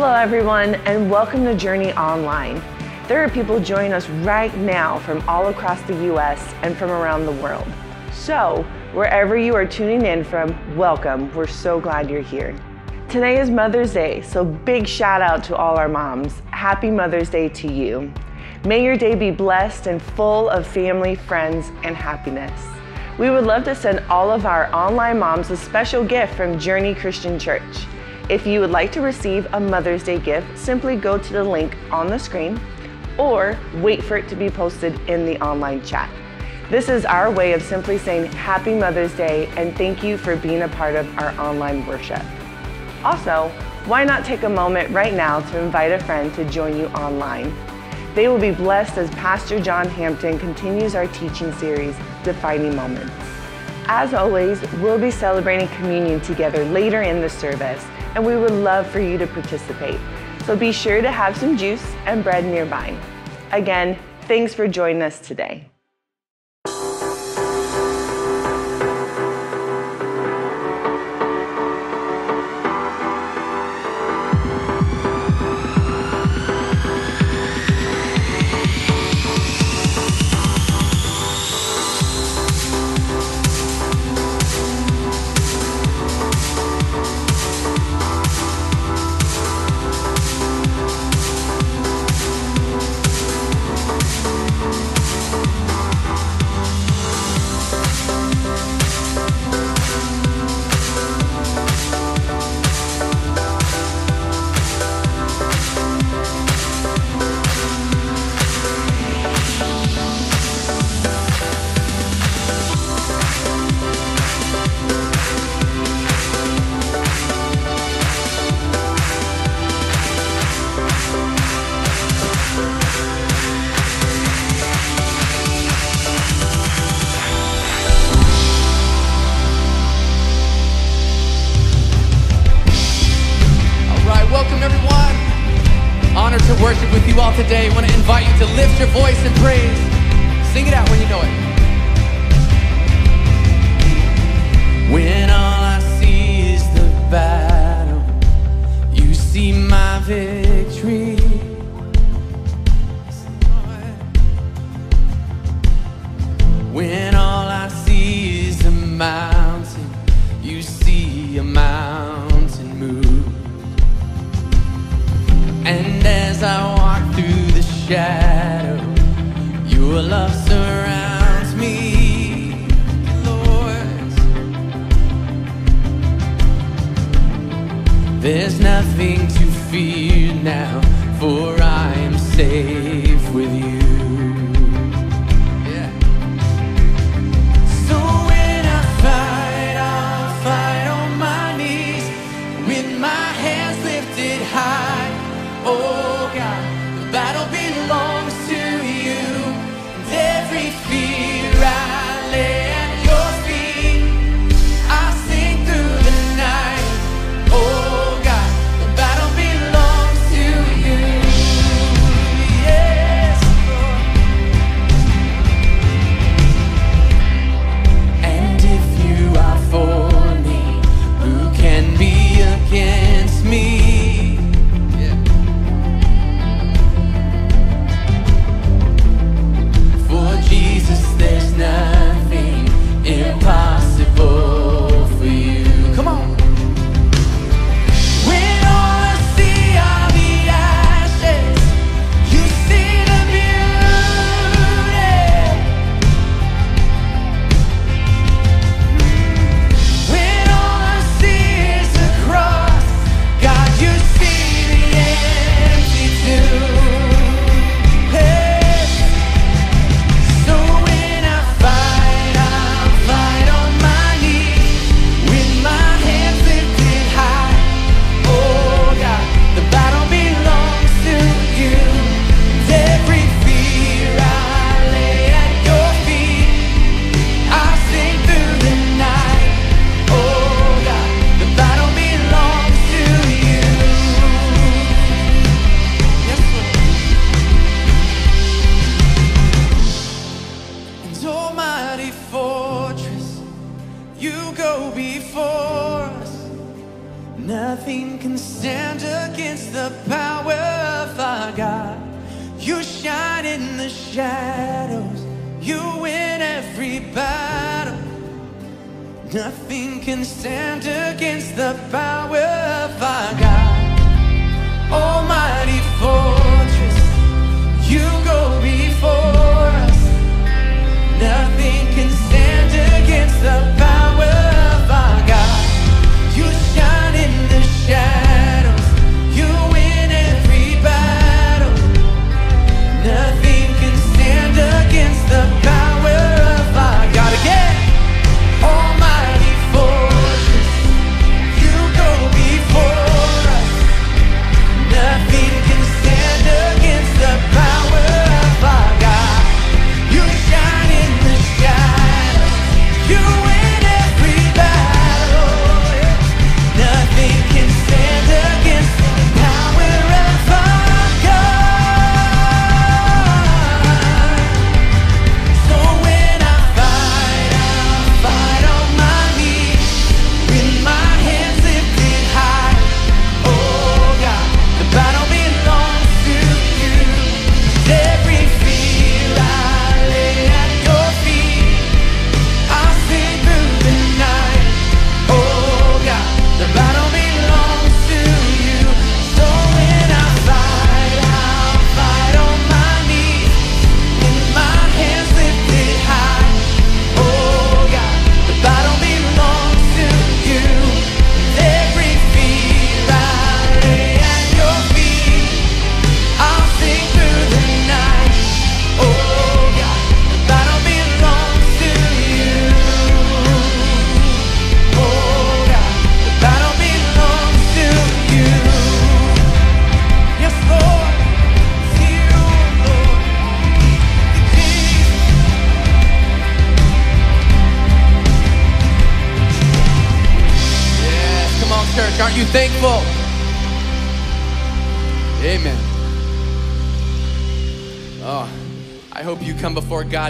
Hello, everyone, and welcome to Journey Online. There are people joining us right now from all across the U.S. and from around the world. So, wherever you are tuning in from, welcome. We're so glad you're here. Today is Mother's Day, so big shout out to all our moms. Happy Mother's Day to you. May your day be blessed and full of family, friends, and happiness. We would love to send all of our online moms a special gift from Journey Christian Church. If you would like to receive a Mother's Day gift, simply go to the link on the screen or wait for it to be posted in the online chat. This is our way of simply saying Happy Mother's Day and thank you for being a part of our online worship. Also, why not take a moment right now to invite a friend to join you online? They will be blessed as Pastor John Hampton continues our teaching series, Defining Moments. As always, we'll be celebrating communion together later in the service, and we would love for you to participate. So be sure to have some juice and bread nearby. Again, thanks for joining us today. Today. want to invite you to lift your voice in praise.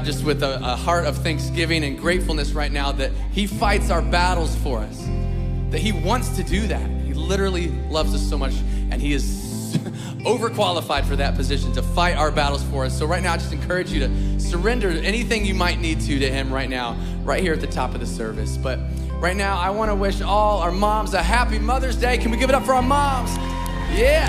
God just with a, a heart of thanksgiving and gratefulness right now that He fights our battles for us, that He wants to do that. He literally loves us so much, and He is overqualified for that position to fight our battles for us. So, right now, I just encourage you to surrender anything you might need to to Him right now, right here at the top of the service. But right now, I want to wish all our moms a happy Mother's Day. Can we give it up for our moms? Yeah.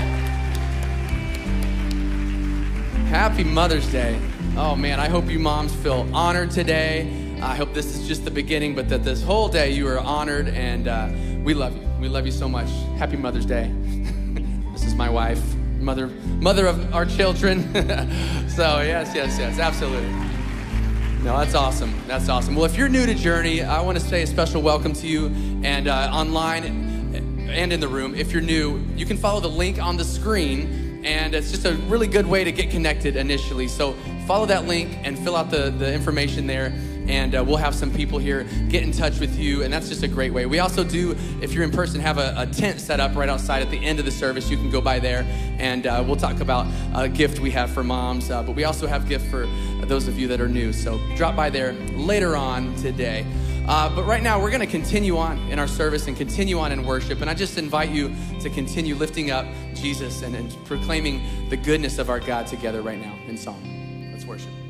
Happy Mother's Day. Oh man, I hope you moms feel honored today. I hope this is just the beginning, but that this whole day you are honored and uh, we love you. We love you so much. Happy Mother's Day. this is my wife, mother, mother of our children. so yes, yes, yes, absolutely. No, that's awesome. That's awesome. Well, if you're new to Journey, I want to say a special welcome to you and uh, online and in the room. If you're new, you can follow the link on the screen and it's just a really good way to get connected initially. So follow that link and fill out the, the information there, and uh, we'll have some people here get in touch with you, and that's just a great way. We also do, if you're in person, have a, a tent set up right outside at the end of the service. You can go by there, and uh, we'll talk about a gift we have for moms, uh, but we also have gift for those of you that are new. So drop by there later on today. Uh, but right now, we're going to continue on in our service and continue on in worship. And I just invite you to continue lifting up Jesus and, and proclaiming the goodness of our God together right now in song. Let's worship.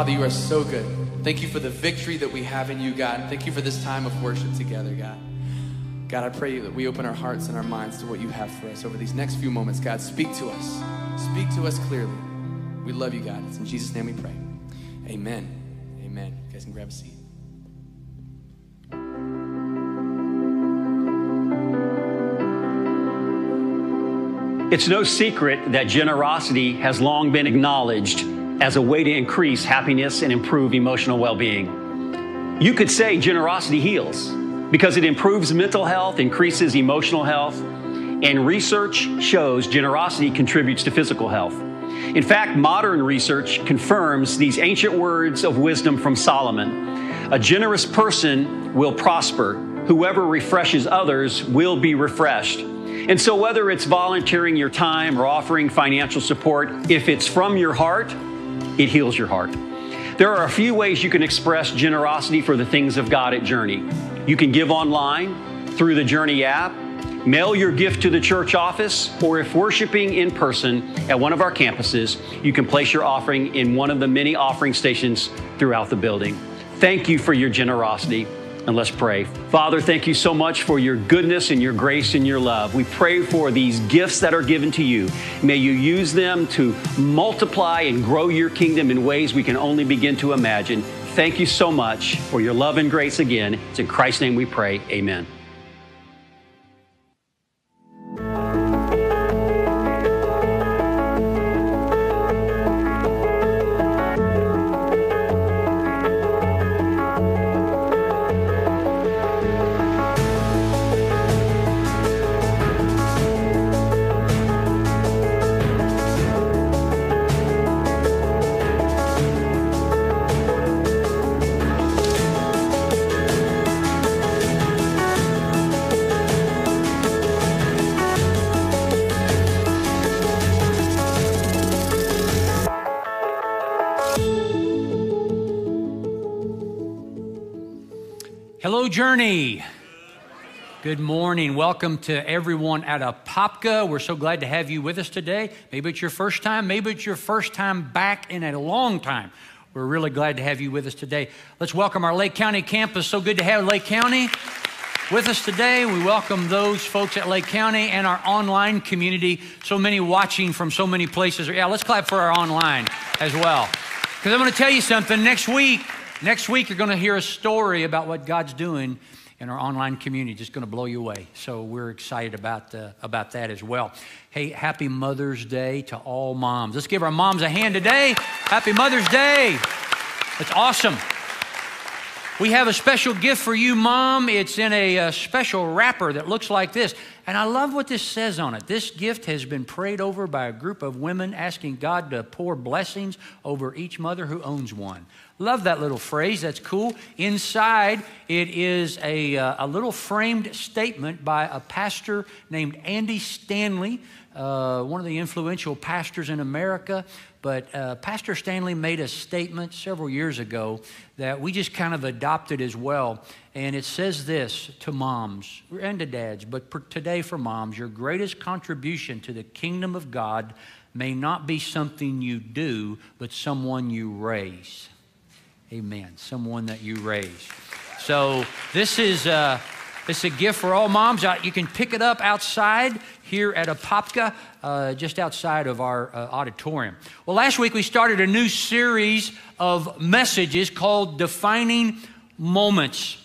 Father, you are so good. Thank you for the victory that we have in you, God. Thank you for this time of worship together, God. God, I pray that we open our hearts and our minds to what you have for us over these next few moments. God, speak to us. Speak to us clearly. We love you, God. It's in Jesus' name we pray. Amen. Amen. You guys can grab a seat. It's no secret that generosity has long been acknowledged as a way to increase happiness and improve emotional well being. You could say generosity heals because it improves mental health, increases emotional health, and research shows generosity contributes to physical health. In fact, modern research confirms these ancient words of wisdom from Solomon A generous person will prosper, whoever refreshes others will be refreshed. And so, whether it's volunteering your time or offering financial support, if it's from your heart, it heals your heart. There are a few ways you can express generosity for the things of God at Journey. You can give online through the Journey app, mail your gift to the church office, or if worshiping in person at one of our campuses, you can place your offering in one of the many offering stations throughout the building. Thank you for your generosity. And let's pray. Father, thank you so much for your goodness and your grace and your love. We pray for these gifts that are given to you. May you use them to multiply and grow your kingdom in ways we can only begin to imagine. Thank you so much for your love and grace again. It's in Christ's name we pray. Amen. Journey. Good morning. Welcome to everyone at Apopka. We're so glad to have you with us today. Maybe it's your first time, maybe it's your first time back in a long time. We're really glad to have you with us today. Let's welcome our Lake County campus. So good to have Lake County with us today. We welcome those folks at Lake County and our online community. So many watching from so many places. Yeah, let's clap for our online as well. Because I'm going to tell you something. Next week, next week you're going to hear a story about what God's doing in our online community. Just going to blow you away. So we're excited about uh, about that as well. Hey, happy Mother's Day to all moms. Let's give our moms a hand today. Happy Mother's Day. That's awesome. We have a special gift for you, Mom. It's in a, uh special wrapper that looks like this. And I love what this says on it. This gift has been prayed over by a group of women asking God to pour blessings over each mother who owns one. Love that little phrase. That's cool. Inside, it is a, uh, a little framed statement by a pastor named Andy Stanley, uh, one of the influential pastors in America. But uh, Pastor Stanley made a statement several years ago that we just kind of adopted as well. And it says this to moms and to dads, but today for moms, your greatest contribution to the kingdom of God may not be something you do, but someone you raise. Amen. Someone that you raised. So this is uh, this is a gift for all moms. Uh, You can pick it up outside here at Apopka, uh, just outside of our uh, auditorium. Well, last week we started a new series of messages called "Defining Moments."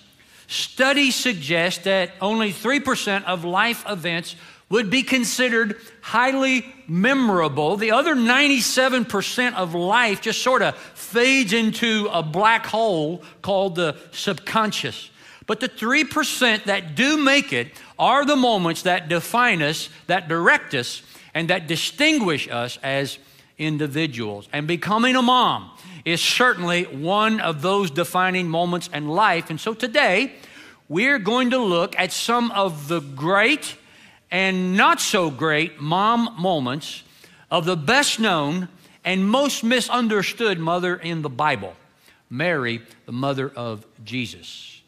Studies suggest that only 3% of life events would be considered highly memorable. The other 97% of life just sort of fades into a black hole called the subconscious. But the 3% that do make it are the moments that define us, that direct us, and that distinguish us as individuals. And becoming a mom is certainly one of those defining moments in life. And so today, we're going to look at some of the great and not so great mom moments of the best known and most misunderstood mother in the Bible, Mary, the mother of Jesus.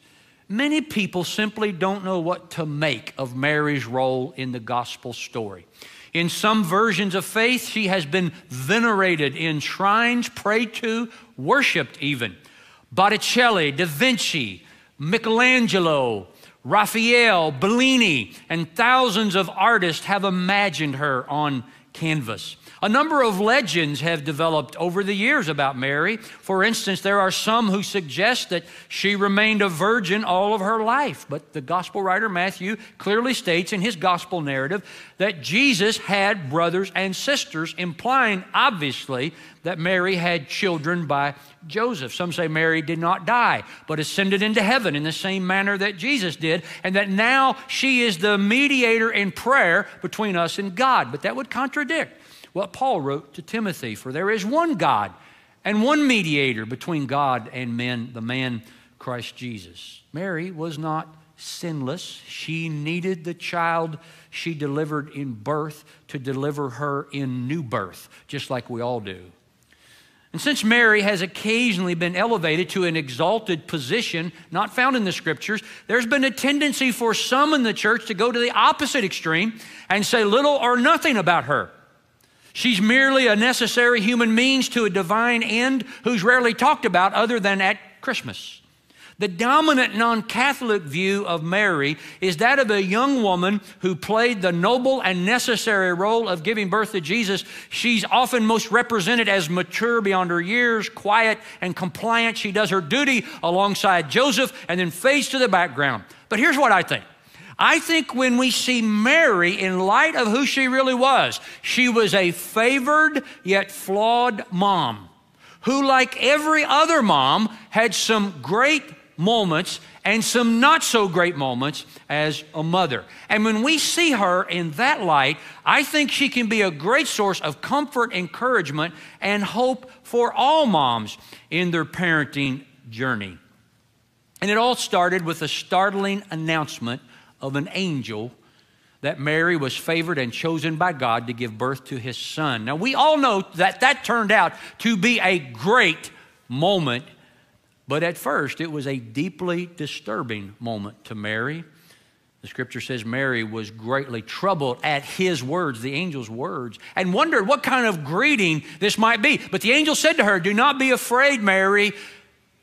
Many people simply don't know what to make of Mary's role in the gospel story. In some versions of faith, she has been venerated in shrines, prayed to, worshiped even. Botticelli, Da Vinci, Michelangelo, Raphael, Bellini, and thousands of artists have imagined her on canvas. A number of legends have developed over the years about Mary. For instance, there are some who suggest that she remained a virgin all of her life. But the gospel writer Matthew clearly states in his gospel narrative that Jesus had brothers and sisters, implying obviously that Mary had children by Joseph. Some say Mary did not die, but ascended into heaven in the same manner that Jesus did, and that now she is the mediator in prayer between us and God. But that would contradict what Paul wrote to Timothy For there is one God and one mediator between God and men, the man Christ Jesus. Mary was not sinless. She needed the child she delivered in birth to deliver her in new birth, just like we all do. And since Mary has occasionally been elevated to an exalted position not found in the scriptures, there's been a tendency for some in the church to go to the opposite extreme and say little or nothing about her. She's merely a necessary human means to a divine end who's rarely talked about other than at Christmas. The dominant non Catholic view of Mary is that of a young woman who played the noble and necessary role of giving birth to Jesus. She's often most represented as mature beyond her years, quiet and compliant. She does her duty alongside Joseph and then fades to the background. But here's what I think. I think when we see Mary in light of who she really was, she was a favored yet flawed mom who, like every other mom, had some great moments and some not so great moments as a mother. And when we see her in that light, I think she can be a great source of comfort, encouragement, and hope for all moms in their parenting journey. And it all started with a startling announcement of an angel that Mary was favored and chosen by God to give birth to his son. Now, we all know that that turned out to be a great moment, but at first it was a deeply disturbing moment to Mary. The scripture says Mary was greatly troubled at his words, the angel's words, and wondered what kind of greeting this might be. But the angel said to her, Do not be afraid, Mary.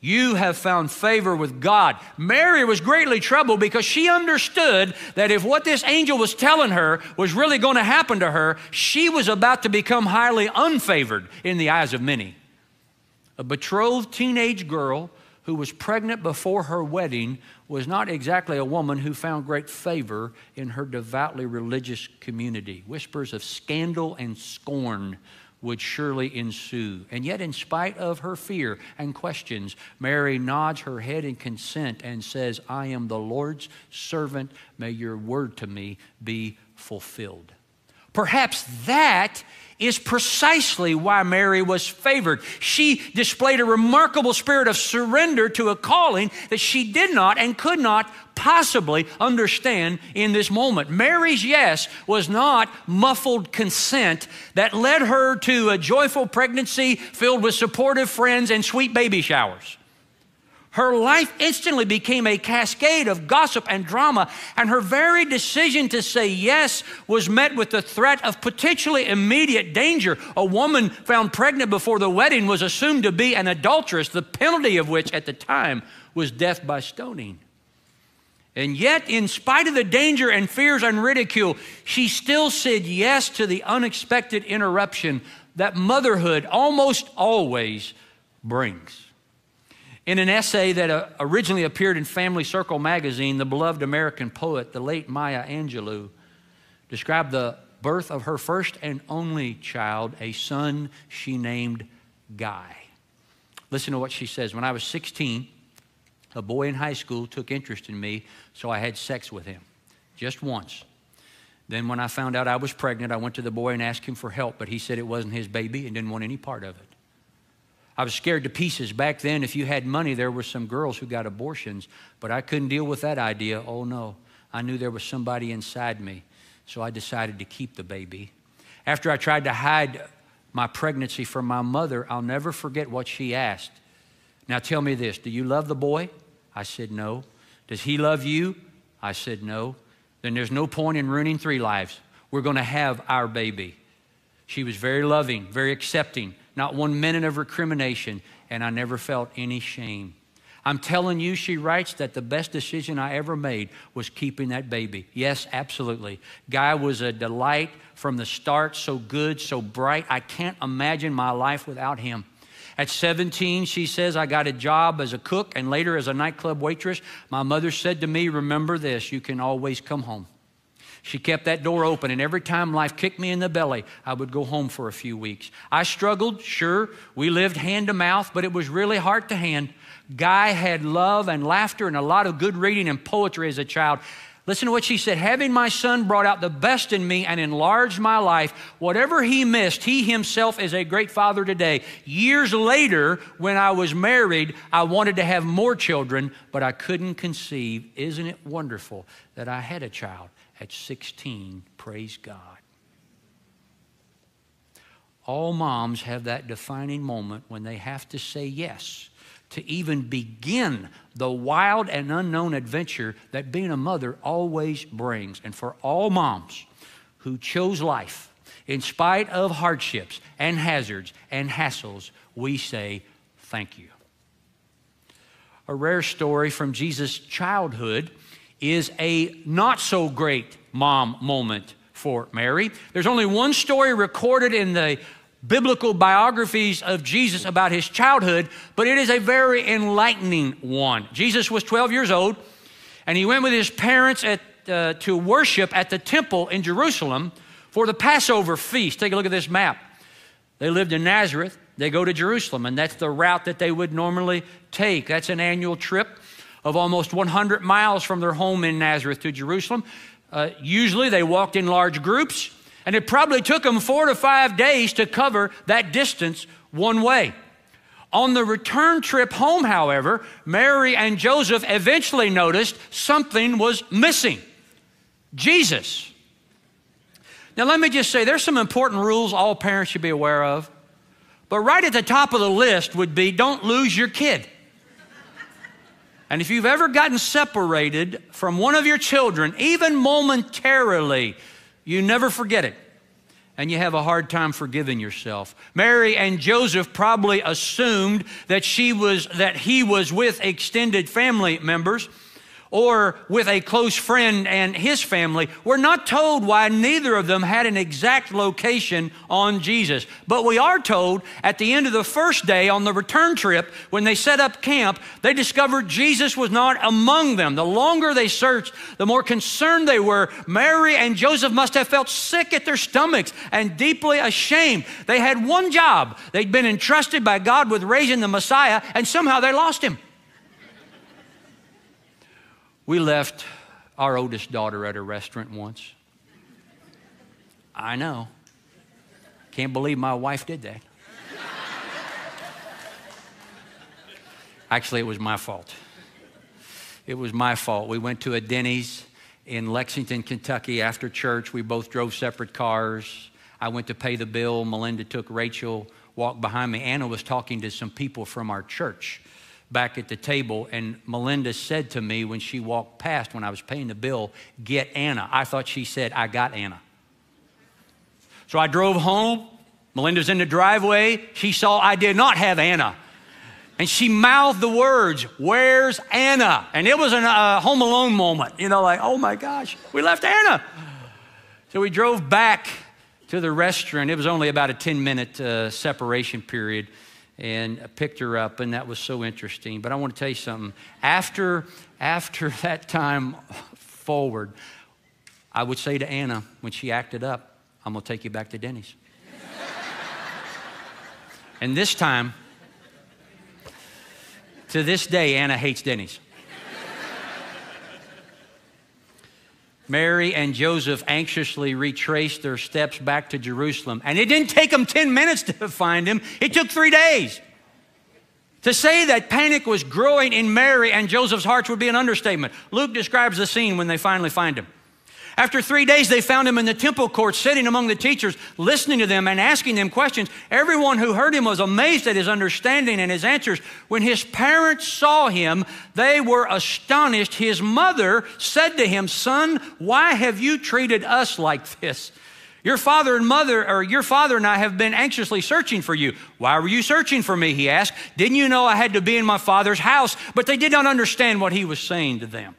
You have found favor with God. Mary was greatly troubled because she understood that if what this angel was telling her was really going to happen to her, she was about to become highly unfavored in the eyes of many. A betrothed teenage girl who was pregnant before her wedding was not exactly a woman who found great favor in her devoutly religious community. Whispers of scandal and scorn would surely ensue. And yet, in spite of her fear and questions, Mary nods her head in consent and says, I am the Lord's servant. May your word to me be fulfilled. Perhaps that is precisely why Mary was favored. She displayed a remarkable spirit of surrender to a calling that she did not and could not possibly understand in this moment. Mary's yes was not muffled consent that led her to a joyful pregnancy filled with supportive friends and sweet baby showers. Her life instantly became a cascade of gossip and drama, and her very decision to say yes was met with the threat of potentially immediate danger. A woman found pregnant before the wedding was assumed to be an adulteress, the penalty of which at the time was death by stoning. And yet, in spite of the danger and fears and ridicule, she still said yes to the unexpected interruption that motherhood almost always brings. In an essay that uh, originally appeared in Family Circle magazine, the beloved American poet, the late Maya Angelou, described the birth of her first and only child, a son she named Guy. Listen to what she says. When I was 16, a boy in high school took interest in me, so I had sex with him just once. Then, when I found out I was pregnant, I went to the boy and asked him for help, but he said it wasn't his baby and didn't want any part of it. I was scared to pieces. Back then, if you had money, there were some girls who got abortions, but I couldn't deal with that idea. Oh no, I knew there was somebody inside me, so I decided to keep the baby. After I tried to hide my pregnancy from my mother, I'll never forget what she asked. Now tell me this do you love the boy? I said, no. Does he love you? I said, no. Then there's no point in ruining three lives. We're going to have our baby. She was very loving, very accepting not one minute of recrimination, and I never felt any shame. I'm telling you, she writes, that the best decision I ever made was keeping that baby. Yes, absolutely. Guy was a delight from the start, so good, so bright. I can't imagine my life without him. At 17, she says, I got a job as a cook and later as a nightclub waitress. My mother said to me, Remember this, you can always come home. She kept that door open, and every time life kicked me in the belly, I would go home for a few weeks. I struggled, sure. We lived hand to mouth, but it was really heart to hand. Guy had love and laughter and a lot of good reading and poetry as a child. Listen to what she said. Having my son brought out the best in me and enlarged my life. Whatever he missed, he himself is a great father today. Years later, when I was married, I wanted to have more children, but I couldn't conceive. Isn't it wonderful that I had a child? At 16. Praise God. All moms have that defining moment when they have to say yes to even begin the wild and unknown adventure that being a mother always brings. And for all moms who chose life in spite of hardships and hazards and hassles, we say thank you. A rare story from Jesus' childhood is a not so great mom moment for Mary. There's only one story recorded in the biblical biographies of Jesus about his childhood, but it is a very enlightening one. Jesus was 12 years old, and he went with his parents at, uh, to worship at the temple in Jerusalem for the Passover feast. Take a look at this map. They lived in Nazareth, they go to Jerusalem, and that's the route that they would normally take. That's an annual trip of almost 100 miles from their home in Nazareth to Jerusalem. Uh, usually they walked in large groups, and it probably took them four to five days to cover that distance one way. On the return trip home, however, Mary and Joseph eventually noticed something was missing Jesus. Now, let me just say there's some important rules all parents should be aware of. But right at the top of the list would be don't lose your kid. And if you've ever gotten separated from one of your children, even momentarily, you never forget it. And you have a hard time forgiving yourself. Mary and Joseph probably assumed that she was that he was with extended family members or with a close friend and his family. We're not told why neither of them had an exact location on Jesus. But we are told at the end of the first day on the return trip, when they set up camp, they discovered Jesus was not among them. The longer they searched, the more concerned they were. Mary and Joseph must have felt sick at their stomachs and deeply ashamed. They had one job. They'd been entrusted by God with raising the Messiah, and somehow they lost him. We left our oldest daughter at a restaurant once. I know. Can't believe my wife did that. Actually, it was my fault. It was my fault. We went to a Denny's in Lexington, Kentucky after church. We both drove separate cars. I went to pay the bill. Melinda took Rachel, walked behind me. Anna was talking to some people from our church back at the table, and Melinda said to me when she walked past when I was paying the bill, Get Anna. I thought she said, I got Anna. So I drove home. Melinda's in the driveway. She saw I did not have Anna. And she mouthed the words, Where's Anna? And it was a uh, Home Alone moment, you know, like, oh my gosh, we left Anna. So we drove back to the restaurant. It was only about a 10 minute uh, separation period and picked her up, and that was so interesting. But I want to tell you something. After, after that time forward, I would say to Anna when she acted up, I'm going to take you back to Denny's. and this time, to this day, Anna hates Denny's. Mary and Joseph anxiously retraced their steps back to Jerusalem. And it didn't take them 10 minutes to find him, it took three days. To say that panic was growing in Mary and Joseph's hearts would be an understatement. Luke describes the scene when they finally find him. After three days, they found him in the temple court, sitting among the teachers, listening to them and asking them questions. Everyone who heard him was amazed at his understanding and his answers. When his parents saw him, they were astonished. His mother said to him, Son, why have you treated us like this? Your father and mother, or your father and I have been anxiously searching for you. Why were you searching for me? He asked. Didn't you know I had to be in my father's house? But they did not understand what he was saying to them.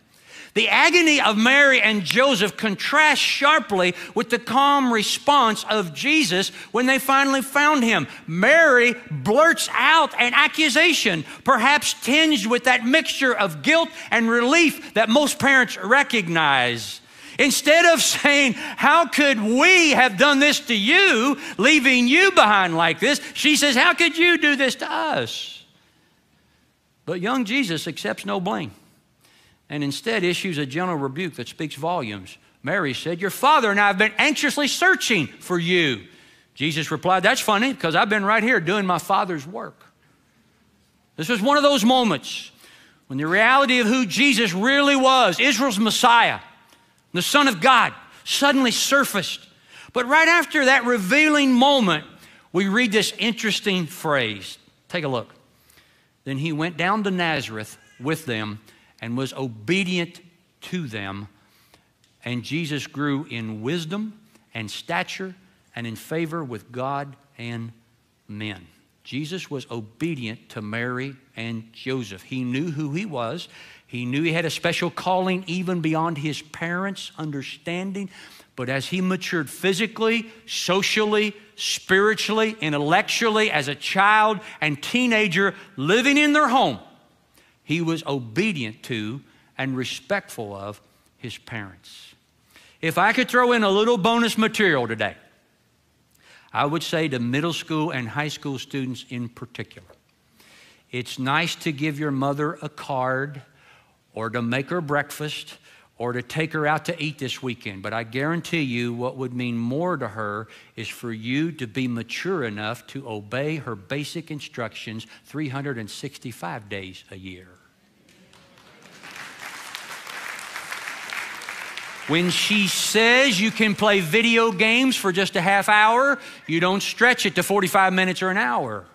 The agony of Mary and Joseph contrasts sharply with the calm response of Jesus when they finally found him. Mary blurts out an accusation, perhaps tinged with that mixture of guilt and relief that most parents recognize. Instead of saying, How could we have done this to you, leaving you behind like this? She says, How could you do this to us? But young Jesus accepts no blame and instead issues a gentle rebuke that speaks volumes. Mary said, Your father and I have been anxiously searching for you. Jesus replied, That's funny because I've been right here doing my father's work. This was one of those moments when the reality of who Jesus really was, Israel's Messiah, the Son of God, suddenly surfaced. But right after that revealing moment, we read this interesting phrase. Take a look. Then he went down to Nazareth with them and was obedient to them. And Jesus grew in wisdom and stature and in favor with God and men. Jesus was obedient to Mary and Joseph. He knew who he was. He knew he had a special calling even beyond his parents' understanding. But as he matured physically, socially, spiritually, intellectually, as a child and teenager living in their home, he was obedient to and respectful of his parents. If I could throw in a little bonus material today, I would say to middle school and high school students in particular, it's nice to give your mother a card or to make her breakfast or to take her out to eat this weekend. But I guarantee you, what would mean more to her is for you to be mature enough to obey her basic instructions 365 days a year. When she says you can play video games for just a half hour, you don't stretch it to 45 minutes or an hour.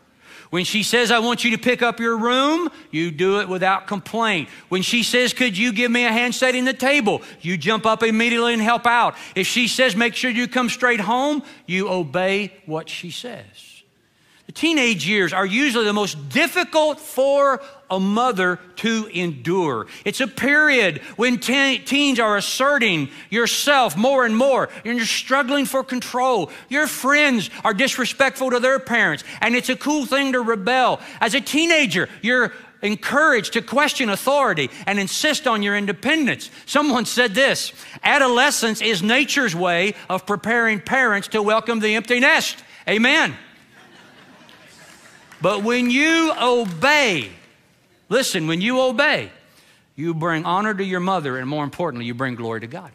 When she says, I want you to pick up your room, you do it without complaint. When she says, Could you give me a hand setting the table? You jump up immediately and help out. If she says, Make sure you come straight home, you obey what she says. The teenage years are usually the most difficult for a mother to endure. It's a period when te- teens are asserting yourself more and more, and you're struggling for control. Your friends are disrespectful to their parents, and it's a cool thing to rebel. As a teenager, you're encouraged to question authority and insist on your independence. Someone said this adolescence is nature's way of preparing parents to welcome the empty nest. Amen. But when you obey, listen, when you obey, you bring honor to your mother, and more importantly, you bring glory to God.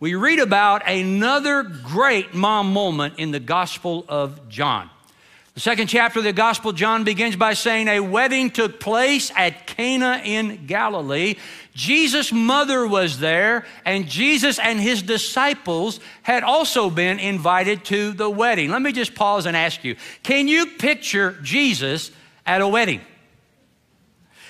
We read about another great mom moment in the Gospel of John. The second chapter of the Gospel, John begins by saying, A wedding took place at Cana in Galilee. Jesus' mother was there, and Jesus and his disciples had also been invited to the wedding. Let me just pause and ask you can you picture Jesus at a wedding?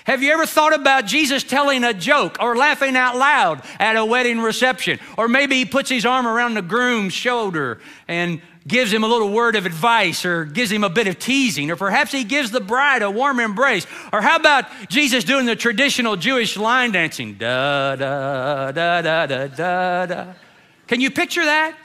Have you ever thought about Jesus telling a joke or laughing out loud at a wedding reception? Or maybe he puts his arm around the groom's shoulder and gives him a little word of advice or gives him a bit of teasing, or perhaps he gives the bride a warm embrace. Or how about Jesus doing the traditional Jewish line dancing? Da, da, da, da, da, da, da. Can you picture that?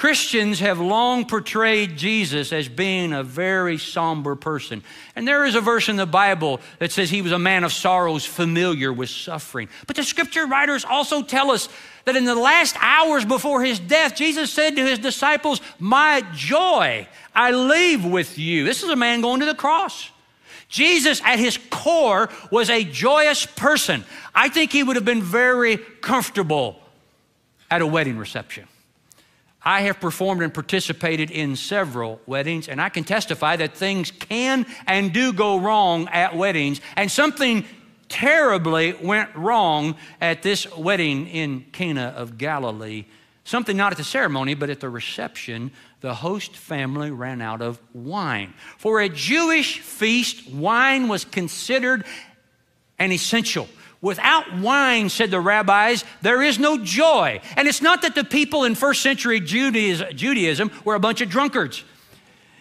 Christians have long portrayed Jesus as being a very somber person. And there is a verse in the Bible that says he was a man of sorrows, familiar with suffering. But the scripture writers also tell us that in the last hours before his death, Jesus said to his disciples, My joy I leave with you. This is a man going to the cross. Jesus, at his core, was a joyous person. I think he would have been very comfortable at a wedding reception. I have performed and participated in several weddings, and I can testify that things can and do go wrong at weddings. And something terribly went wrong at this wedding in Cana of Galilee. Something not at the ceremony, but at the reception, the host family ran out of wine. For a Jewish feast, wine was considered an essential. Without wine, said the rabbis, there is no joy. And it's not that the people in first century Judaism were a bunch of drunkards.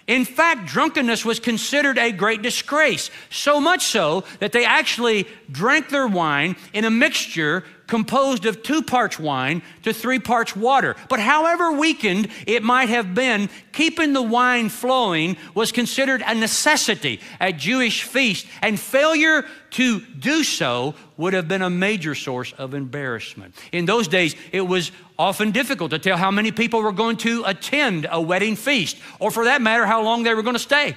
In fact, drunkenness was considered a great disgrace, so much so that they actually drank their wine in a mixture composed of two parts wine to three parts water. But however weakened it might have been, keeping the wine flowing was considered a necessity at Jewish feast, and failure to do so would have been a major source of embarrassment. In those days, it was often difficult to tell how many people were going to attend a wedding feast, or for that matter, how long they were going to stay.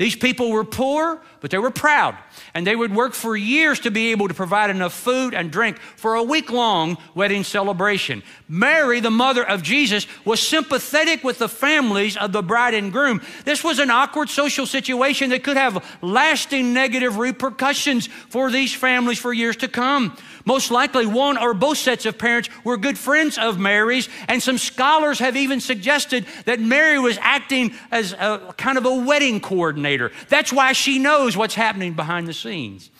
These people were poor, but they were proud. And they would work for years to be able to provide enough food and drink for a week long wedding celebration. Mary, the mother of Jesus, was sympathetic with the families of the bride and groom. This was an awkward social situation that could have lasting negative repercussions for these families for years to come. Most likely, one or both sets of parents were good friends of Mary's, and some scholars have even suggested that Mary was acting as a kind of a wedding coordinator. That's why she knows what's happening behind the scenes.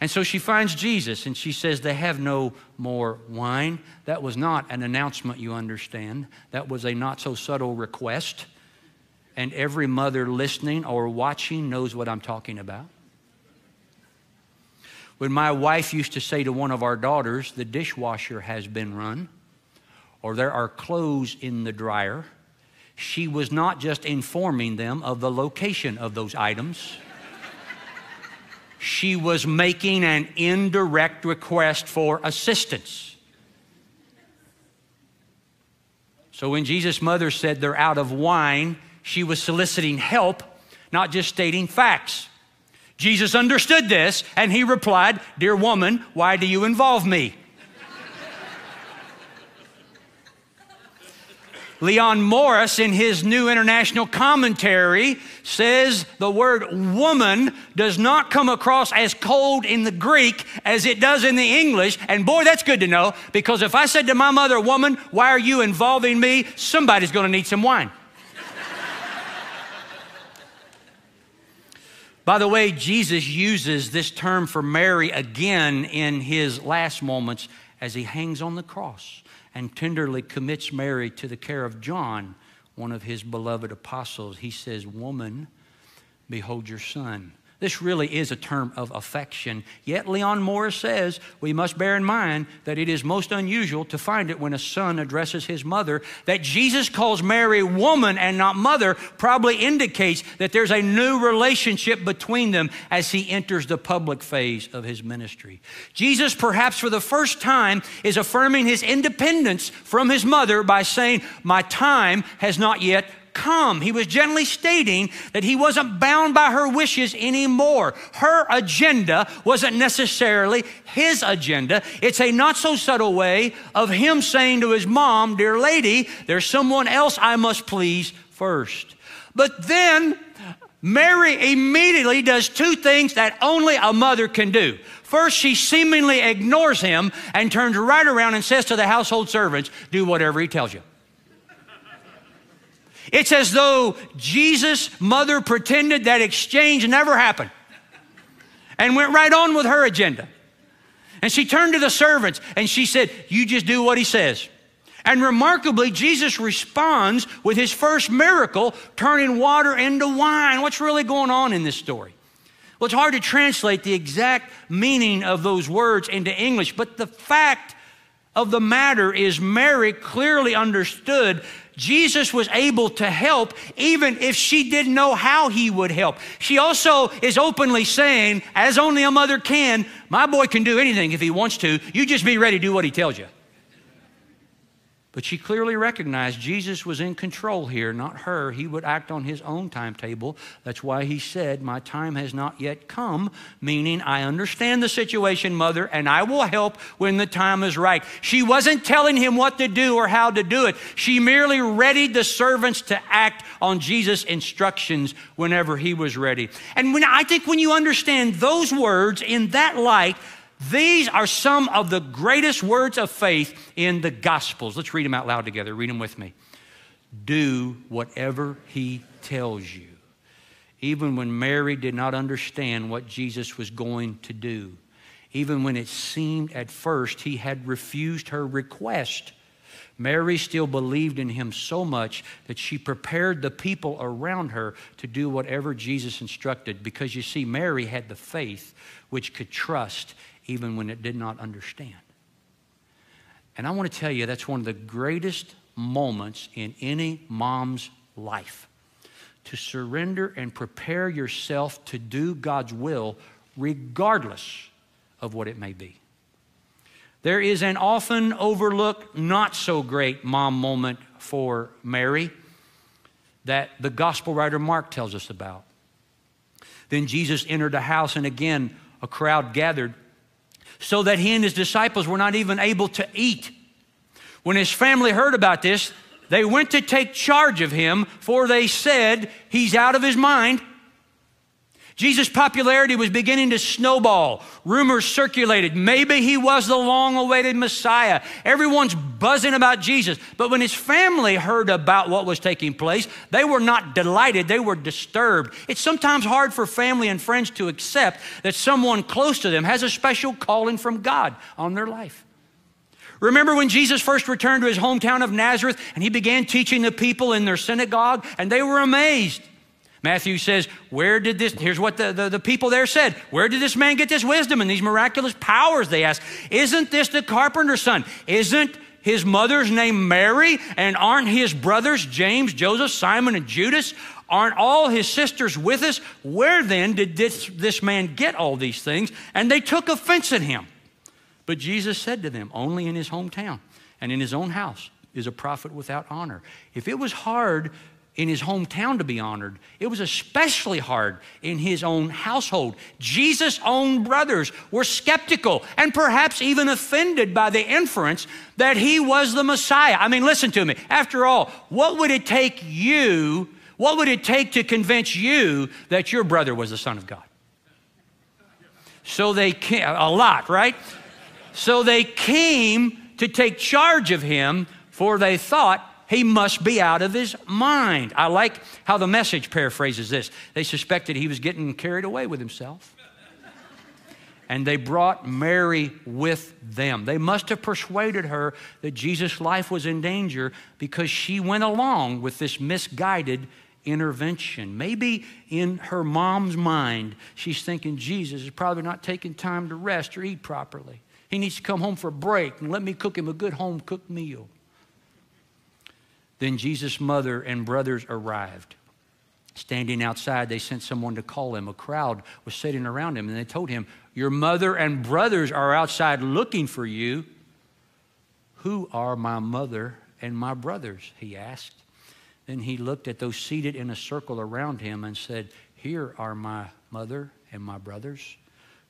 And so she finds Jesus and she says, They have no more wine. That was not an announcement, you understand. That was a not so subtle request. And every mother listening or watching knows what I'm talking about. When my wife used to say to one of our daughters, the dishwasher has been run, or there are clothes in the dryer, she was not just informing them of the location of those items. she was making an indirect request for assistance. So when Jesus' mother said they're out of wine, she was soliciting help, not just stating facts. Jesus understood this and he replied, Dear woman, why do you involve me? Leon Morris, in his New International Commentary, says the word woman does not come across as cold in the Greek as it does in the English. And boy, that's good to know because if I said to my mother, woman, why are you involving me? Somebody's going to need some wine. By the way, Jesus uses this term for Mary again in his last moments as he hangs on the cross and tenderly commits Mary to the care of John one of his beloved apostles, he says, Woman, behold your son. This really is a term of affection. Yet Leon Morris says we must bear in mind that it is most unusual to find it when a son addresses his mother. That Jesus calls Mary woman and not mother probably indicates that there's a new relationship between them as he enters the public phase of his ministry. Jesus, perhaps for the first time, is affirming his independence from his mother by saying, My time has not yet come. He was gently stating that he wasn't bound by her wishes anymore. Her agenda wasn't necessarily his agenda. It's a not so subtle way of him saying to his mom, Dear lady, there's someone else I must please first. But then Mary immediately does two things that only a mother can do. First, she seemingly ignores him and turns right around and says to the household servants, Do whatever he tells you. It's as though Jesus' mother pretended that exchange never happened and went right on with her agenda. And she turned to the servants and she said, You just do what he says. And remarkably, Jesus responds with his first miracle, turning water into wine. What's really going on in this story? Well, it's hard to translate the exact meaning of those words into English, but the fact of the matter is, Mary clearly understood Jesus was able to help even if she didn't know how he would help. She also is openly saying, as only a mother can, my boy can do anything if he wants to. You just be ready to do what he tells you. But she clearly recognized Jesus was in control here, not her. He would act on his own timetable. That's why he said, My time has not yet come, meaning I understand the situation, mother, and I will help when the time is right. She wasn't telling him what to do or how to do it. She merely readied the servants to act on Jesus' instructions whenever he was ready. And when I think when you understand those words in that light, these are some of the greatest words of faith in the Gospels. Let's read them out loud together. Read them with me. Do whatever he tells you. Even when Mary did not understand what Jesus was going to do, even when it seemed at first he had refused her request, Mary still believed in him so much that she prepared the people around her to do whatever Jesus instructed because you see, Mary had the faith which could trust even when it did not understand. And I want to tell you, that's one of the greatest moments in any mom's life to surrender and prepare yourself to do God's will, regardless of what it may be. There is an often overlooked, not so great mom moment for Mary that the gospel writer Mark tells us about. Then Jesus entered the house, and again a crowd gathered so that he and his disciples were not even able to eat. When his family heard about this, they went to take charge of him, for they said, He's out of his mind. Jesus' popularity was beginning to snowball. Rumors circulated. Maybe he was the long awaited Messiah. Everyone's buzzing about Jesus. But when his family heard about what was taking place, they were not delighted, they were disturbed. It's sometimes hard for family and friends to accept that someone close to them has a special calling from God on their life. Remember when Jesus first returned to his hometown of Nazareth and he began teaching the people in their synagogue, and they were amazed. Matthew says, Where did this, here's what the, the, the, people there said, Where did this man get this wisdom and these miraculous powers? They asked, Isn't this the carpenter's son? Isn't his mother's name Mary? And aren't his brothers James, Joseph, Simon, and Judas? Aren't all his sisters with us? Where then did this, this man get all these things? And they took offense at him. But Jesus said to them, Only in his hometown and in his own house is a prophet without honor. If it was hard in his hometown to be honored. It was especially hard in his own household. Jesus' own brothers were skeptical and perhaps even offended by the inference that he was the Messiah. I mean, listen to me. After all, what would it take you? What would it take to convince you that your brother was the Son of God? So they came, a lot, right? So they came to take charge of him, for they thought he must be out of his mind. I like how the message paraphrases this. They suspected he was getting carried away with himself. and they brought Mary with them. They must have persuaded her that Jesus' life was in danger because she went along with this misguided intervention. Maybe in her mom's mind, she's thinking Jesus is probably not taking time to rest or eat properly. He needs to come home for a break and let me cook him a good home cooked meal. Then Jesus' mother and brothers arrived. Standing outside, they sent someone to call him. A crowd was sitting around him, and they told him, Your mother and brothers are outside looking for you. Who are my mother and my brothers? He asked. Then he looked at those seated in a circle around him and said, Here are my mother and my brothers.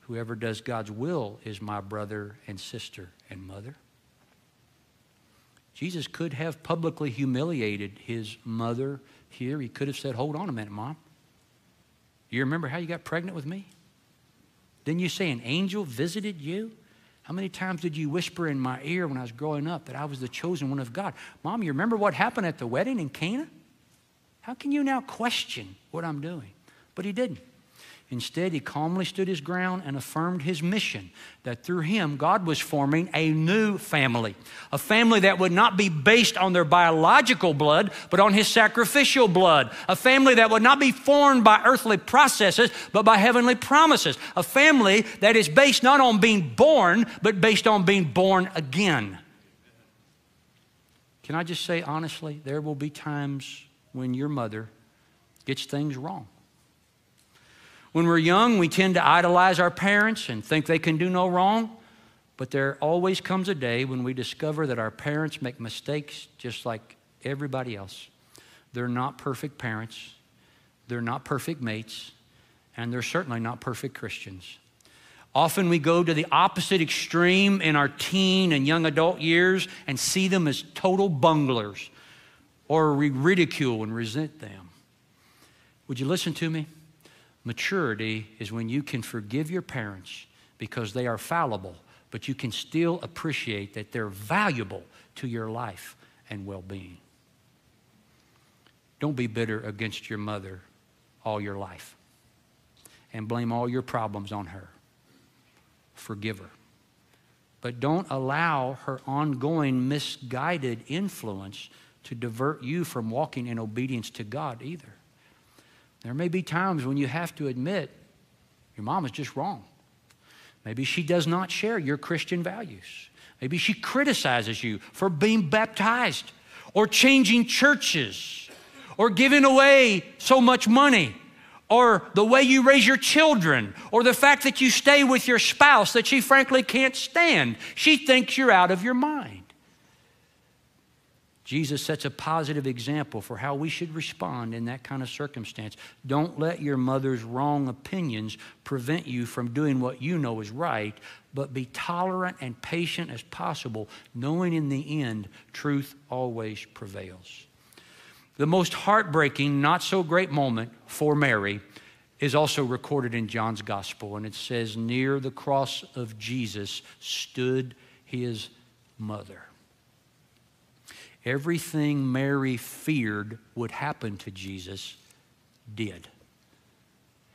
Whoever does God's will is my brother and sister and mother. Jesus could have publicly humiliated his mother here. He could have said, Hold on a minute, Mom. You remember how you got pregnant with me? Didn't you say an angel visited you? How many times did you whisper in my ear when I was growing up that I was the chosen one of God? Mom, you remember what happened at the wedding in Cana? How can you now question what I'm doing? But he didn't. Instead, he calmly stood his ground and affirmed his mission that through him, God was forming a new family. A family that would not be based on their biological blood, but on his sacrificial blood. A family that would not be formed by earthly processes, but by heavenly promises. A family that is based not on being born, but based on being born again. Can I just say honestly, there will be times when your mother gets things wrong. When we're young, we tend to idolize our parents and think they can do no wrong. But there always comes a day when we discover that our parents make mistakes just like everybody else. They're not perfect parents, they're not perfect mates, and they're certainly not perfect Christians. Often we go to the opposite extreme in our teen and young adult years and see them as total bunglers or we ridicule and resent them. Would you listen to me? Maturity is when you can forgive your parents because they are fallible, but you can still appreciate that they're valuable to your life and well being. Don't be bitter against your mother all your life and blame all your problems on her. Forgive her. But don't allow her ongoing misguided influence to divert you from walking in obedience to God either. There may be times when you have to admit your mom is just wrong. Maybe she does not share your Christian values. Maybe she criticizes you for being baptized or changing churches or giving away so much money or the way you raise your children or the fact that you stay with your spouse that she frankly can't stand. She thinks you're out of your mind. Jesus sets a positive example for how we should respond in that kind of circumstance. Don't let your mother's wrong opinions prevent you from doing what you know is right, but be tolerant and patient as possible, knowing in the end, truth always prevails. The most heartbreaking, not so great moment for Mary is also recorded in John's gospel, and it says, Near the cross of Jesus stood his mother. Everything Mary feared would happen to Jesus did.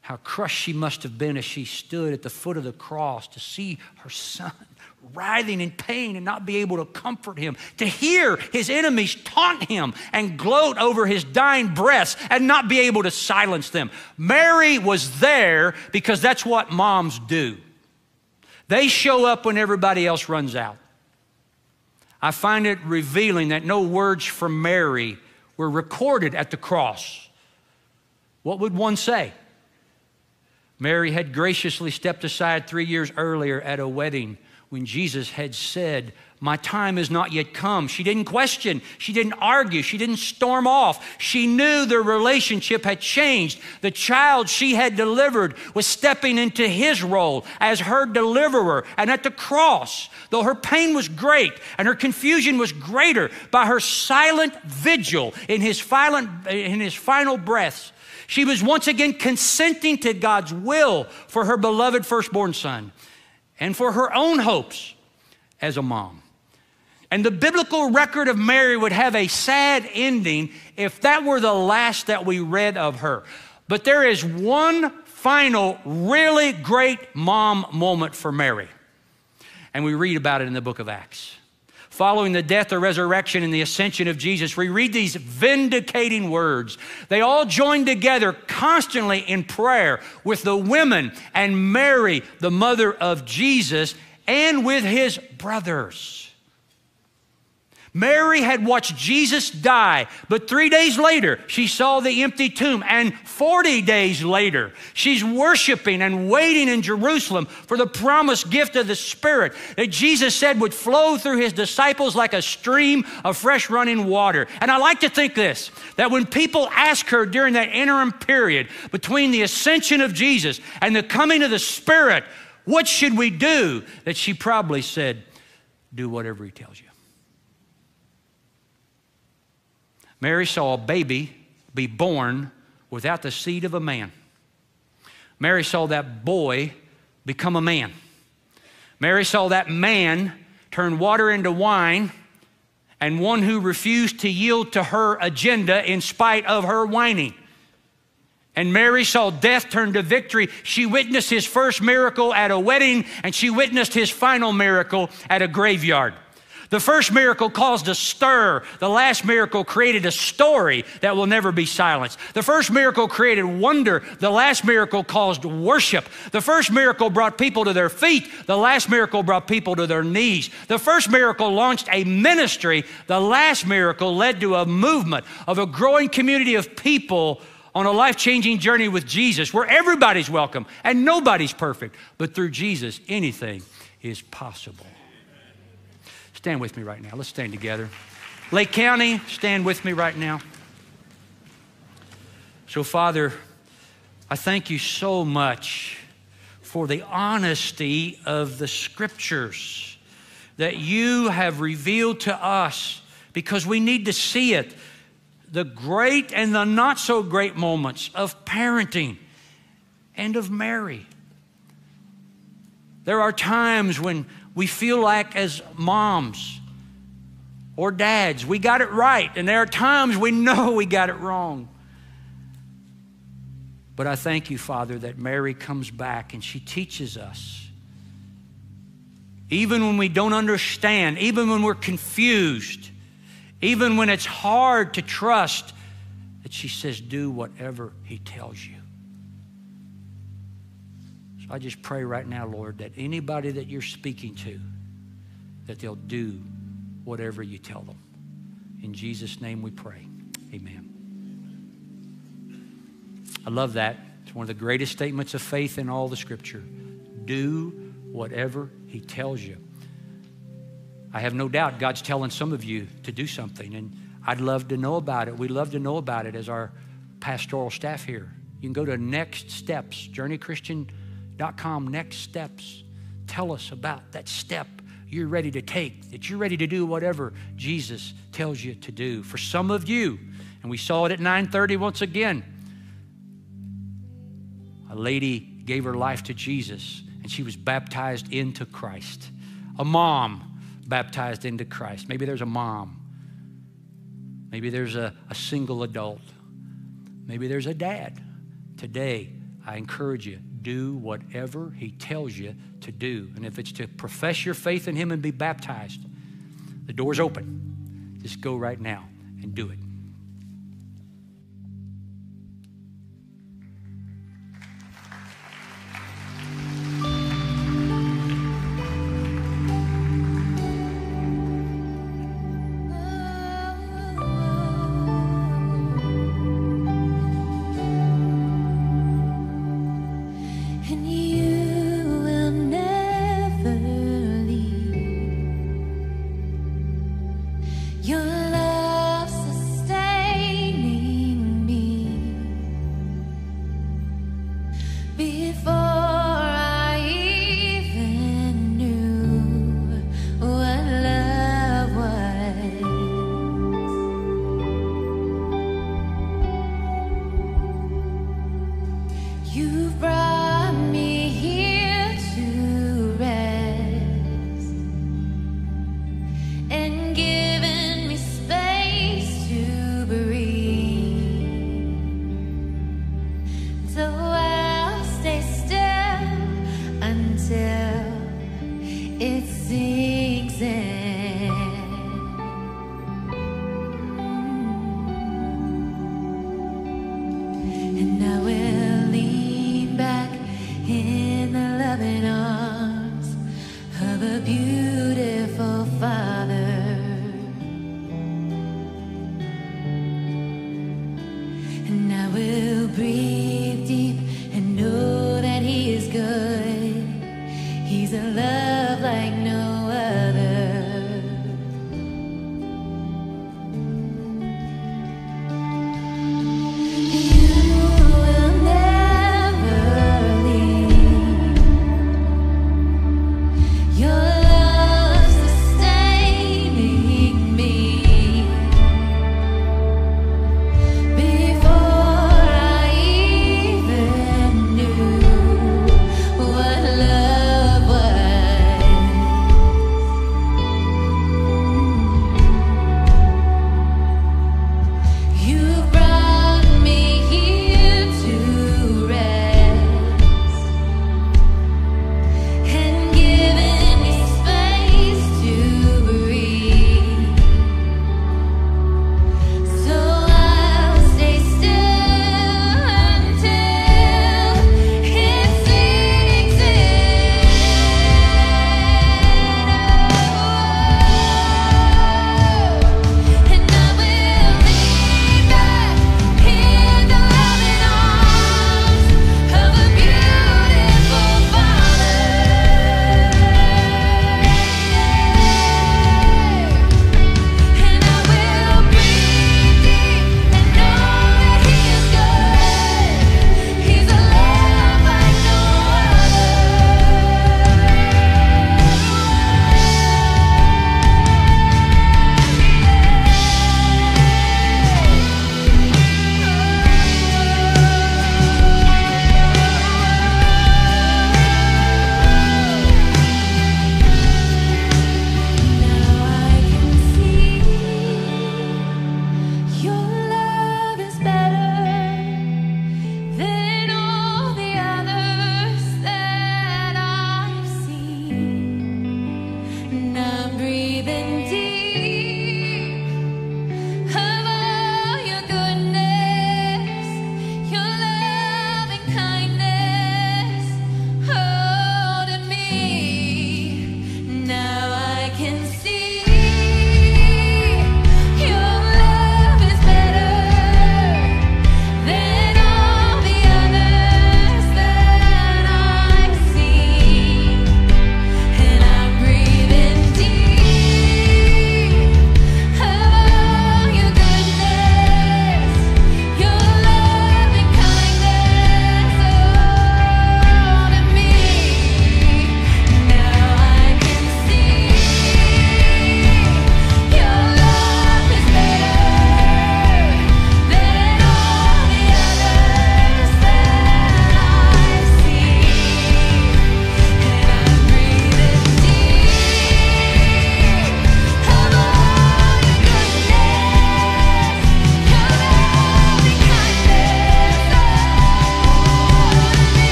How crushed she must have been as she stood at the foot of the cross to see her son writhing in pain and not be able to comfort him, to hear his enemies taunt him and gloat over his dying breaths and not be able to silence them. Mary was there because that's what moms do. They show up when everybody else runs out. I find it revealing that no words from Mary were recorded at the cross. What would one say? Mary had graciously stepped aside three years earlier at a wedding when Jesus had said, My time is not yet come. She didn't question, she didn't argue, she didn't storm off. She knew their relationship had changed. The child she had delivered was stepping into his role as her deliverer. And at the cross, though her pain was great and her confusion was greater, by her silent vigil in his, violent, in his final breaths, she was once again consenting to God's will for her beloved firstborn son and for her own hopes as a mom. And the biblical record of Mary would have a sad ending if that were the last that we read of her. But there is one final, really great mom moment for Mary. And we read about it in the book of Acts. Following the death, the resurrection, and the ascension of Jesus, we read these vindicating words. They all joined together constantly in prayer with the women and Mary, the mother of Jesus, and with his brothers. Mary had watched Jesus die, but three days later, she saw the empty tomb. And 40 days later, she's worshiping and waiting in Jerusalem for the promised gift of the Spirit that Jesus said would flow through his disciples like a stream of fresh running water. And I like to think this that when people ask her during that interim period between the ascension of Jesus and the coming of the Spirit, what should we do? That she probably said, Do whatever he tells you. Mary saw a baby be born without the seed of a man. Mary saw that boy become a man. Mary saw that man turn water into wine and one who refused to yield to her agenda in spite of her whining. And Mary saw death turn to victory. She witnessed his first miracle at a wedding, and she witnessed his final miracle at a graveyard. The first miracle caused a stir. The last miracle created a story that will never be silenced. The first miracle created wonder. The last miracle caused worship. The first miracle brought people to their feet. The last miracle brought people to their knees. The first miracle launched a ministry. The last miracle led to a movement of a growing community of people on a life changing journey with Jesus where everybody's welcome and nobody's perfect. But through Jesus, anything is possible. Stand with me right now. Let's stand together. Lake County, stand with me right now. So, Father, I thank you so much for the honesty of the scriptures that you have revealed to us because we need to see it. The great and the not so great moments of parenting and of Mary. There are times when we feel like as moms or dads, we got it right. And there are times we know we got it wrong. But I thank you, Father, that Mary comes back and she teaches us. Even when we don't understand, even when we're confused, even when it's hard to trust, that she says, Do whatever he tells you. I just pray right now, Lord, that anybody that you're speaking to, that they'll do whatever you tell them. In Jesus' name we pray. Amen. I love that. It's one of the greatest statements of faith in all the scripture. Do whatever he tells you. I have no doubt God's telling some of you to do something, and I'd love to know about it. We'd love to know about it as our pastoral staff here. You can go to Next Steps, Journey Christian com next steps. Tell us about that step you're ready to take, that you're ready to do whatever Jesus tells you to do. For some of you, and we saw it at 9:30 once again. A lady gave her life to Jesus and she was baptized into Christ. A mom baptized into Christ. Maybe there's a mom. Maybe there's a, a single adult. Maybe there's a dad. Today, I encourage you do whatever He tells you to do. And if it's to profess your faith in Him and be baptized, the door's open. Just go right now and do it.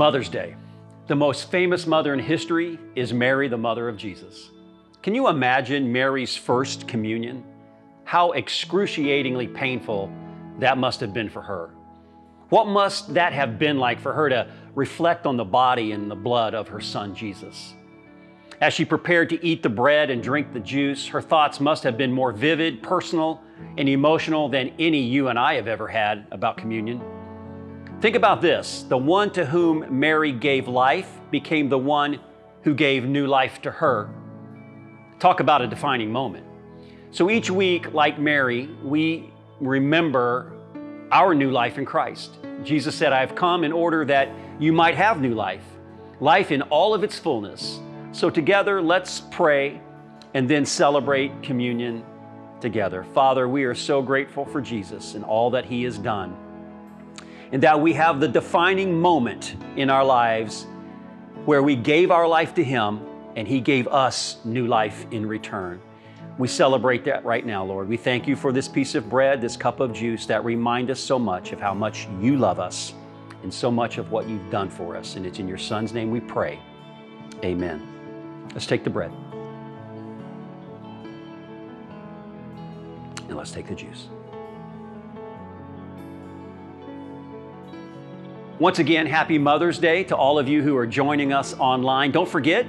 Mother's Day. The most famous mother in history is Mary, the mother of Jesus. Can you imagine Mary's first communion? How excruciatingly painful that must have been for her. What must that have been like for her to reflect on the body and the blood of her son Jesus? As she prepared to eat the bread and drink the juice, her thoughts must have been more vivid, personal, and emotional than any you and I have ever had about communion. Think about this the one to whom Mary gave life became the one who gave new life to her. Talk about a defining moment. So each week, like Mary, we remember our new life in Christ. Jesus said, I have come in order that you might have new life, life in all of its fullness. So together, let's pray and then celebrate communion together. Father, we are so grateful for Jesus and all that he has done and that we have the defining moment in our lives where we gave our life to Him and He gave us new life in return. We celebrate that right now, Lord. We thank you for this piece of bread, this cup of juice that remind us so much of how much you love us and so much of what you've done for us. And it's in your Son's name we pray. Amen. Let's take the bread. And let's take the juice. Once again, happy Mother's Day to all of you who are joining us online. Don't forget,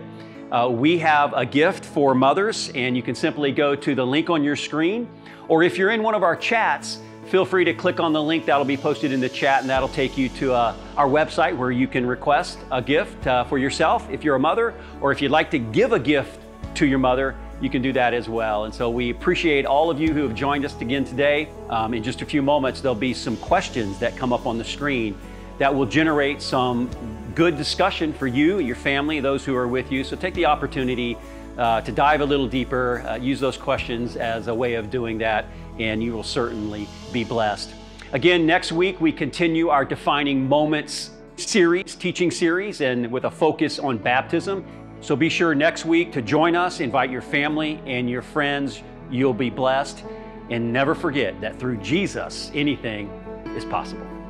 uh, we have a gift for mothers, and you can simply go to the link on your screen. Or if you're in one of our chats, feel free to click on the link that'll be posted in the chat, and that'll take you to uh, our website where you can request a gift uh, for yourself if you're a mother, or if you'd like to give a gift to your mother, you can do that as well. And so we appreciate all of you who have joined us again today. Um, in just a few moments, there'll be some questions that come up on the screen that will generate some good discussion for you, your family, those who are with you. So take the opportunity uh, to dive a little deeper, uh, use those questions as a way of doing that, and you will certainly be blessed. Again, next week we continue our Defining Moments series, teaching series, and with a focus on baptism. So be sure next week to join us, invite your family and your friends. You'll be blessed. And never forget that through Jesus, anything is possible.